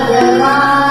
Yeah.